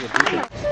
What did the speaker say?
Gracias.